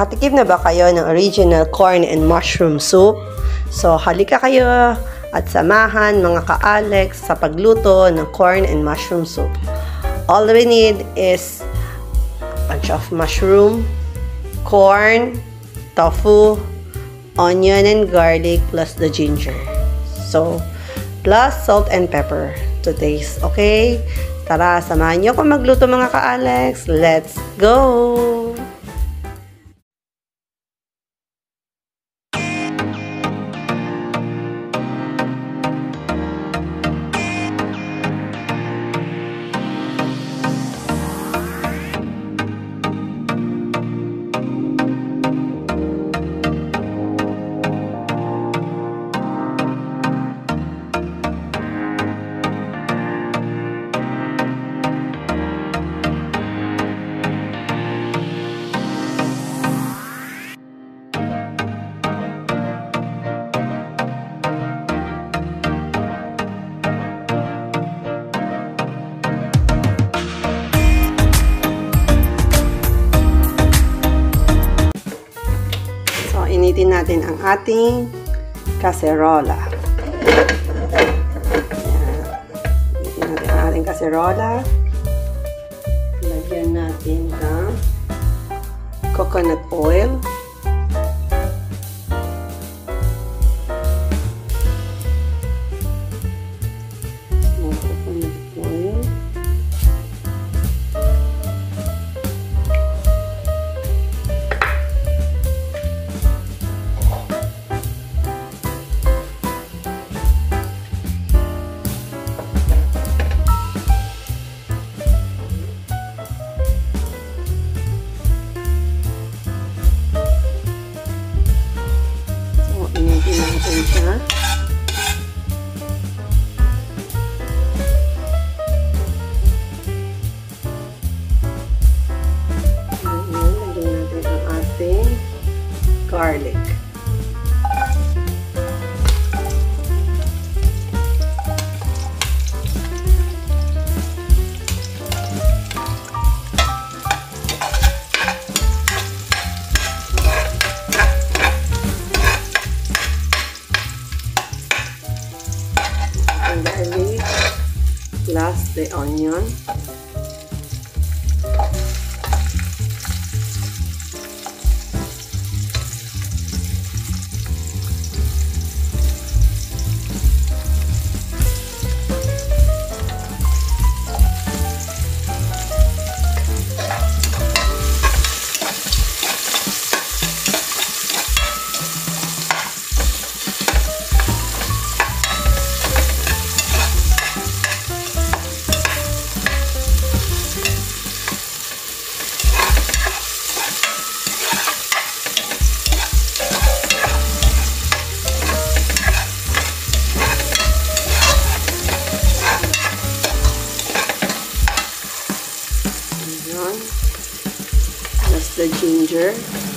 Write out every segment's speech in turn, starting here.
Nakatikim na ba kayo ng original corn and mushroom soup? So, halika kayo at samahan mga ka-Alex sa pagluto ng corn and mushroom soup. All we need is a bunch of mushroom, corn, tofu, onion and garlic plus the ginger. So, plus salt and pepper to taste. Okay? Tara, samahan niyo ako magluto mga ka-Alex. Let's go! Initin natin ang ating kaserola. Ayan. Natin ang ating kaserola. Lagyan natin ng coconut oil. paper. Onion. Ginger.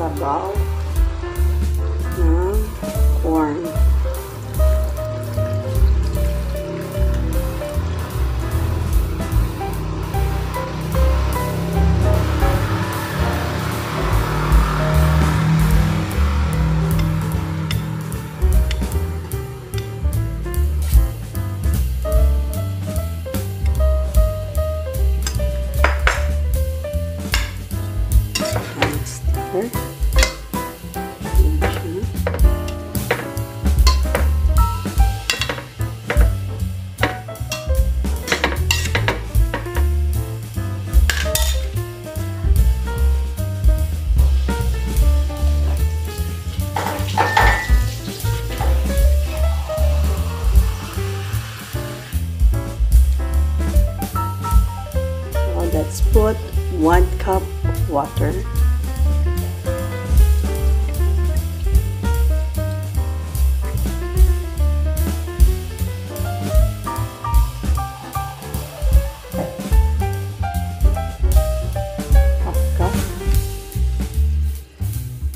Sabal let's put one cup of water. Half cup.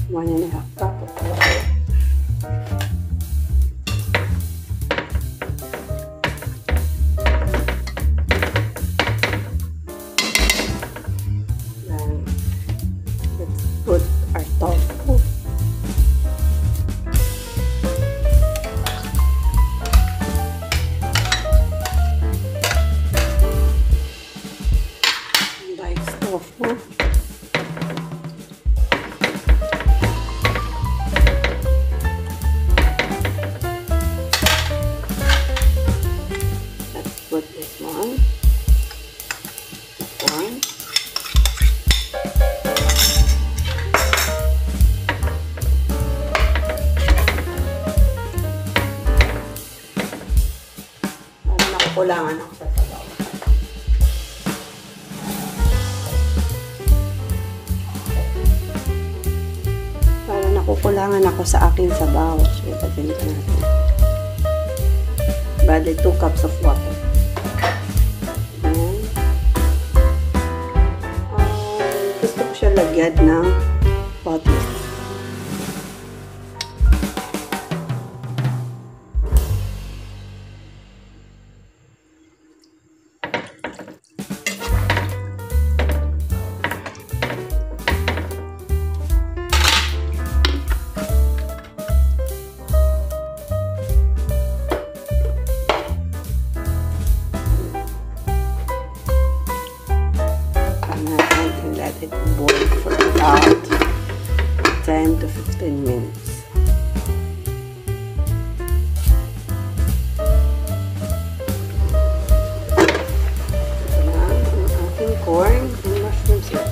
One and a half cup Diced tofu. Let's put nakukulangan ako sa aking sabaw. So, itagin ka natin. Bale, 2 cups of water. Ayan. Um, gusto ko siya lagyan ng butter. Let it boil for about 10 to 15 minutes. Ito na ang ating corn and mushroom soup.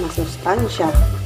Masustansya.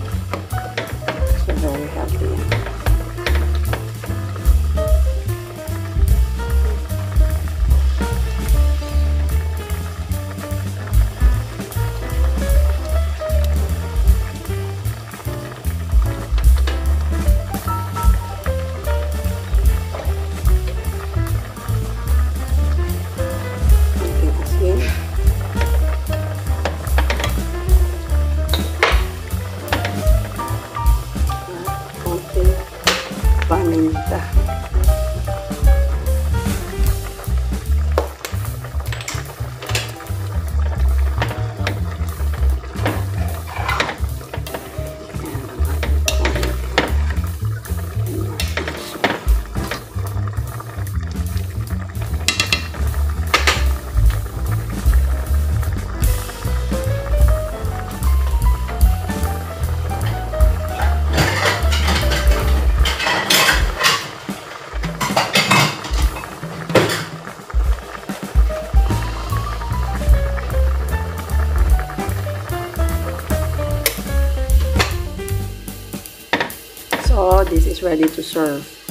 Ready to serve.